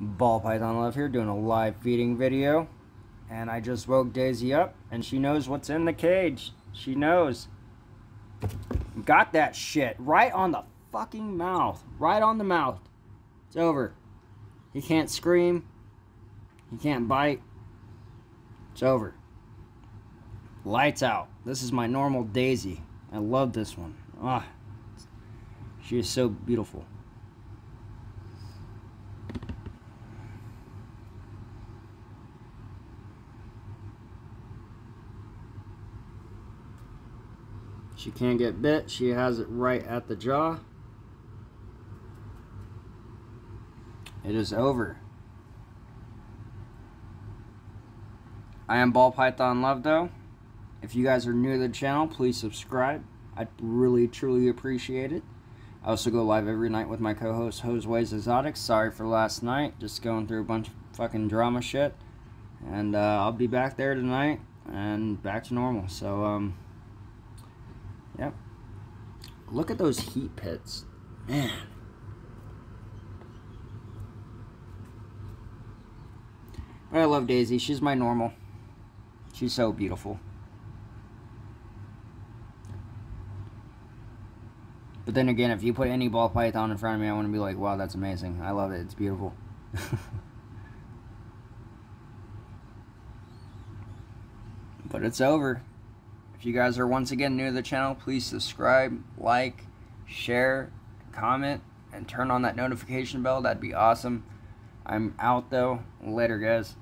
Ball Python Love here doing a live feeding video. And I just woke Daisy up and she knows what's in the cage. She knows. Got that shit right on the fucking mouth. Right on the mouth. It's over. He can't scream. He can't bite. It's over. Lights out. This is my normal Daisy. I love this one. Ah, she is so beautiful. She can't get bit. She has it right at the jaw. It is over. I am Ball Python Love though. If you guys are new to the channel, please subscribe. I'd really, truly appreciate it. I also go live every night with my co-host, Joseways Exotics. Sorry for last night. Just going through a bunch of fucking drama shit. And uh, I'll be back there tonight and back to normal. So, um... Yep. Look at those heat pits. Man. But I love Daisy. She's my normal. She's so beautiful. But then again, if you put any ball python in front of me, I want to be like, wow, that's amazing. I love it. It's beautiful. but it's over. If you guys are once again new to the channel, please subscribe, like, share, comment, and turn on that notification bell. That'd be awesome. I'm out though. Later, guys.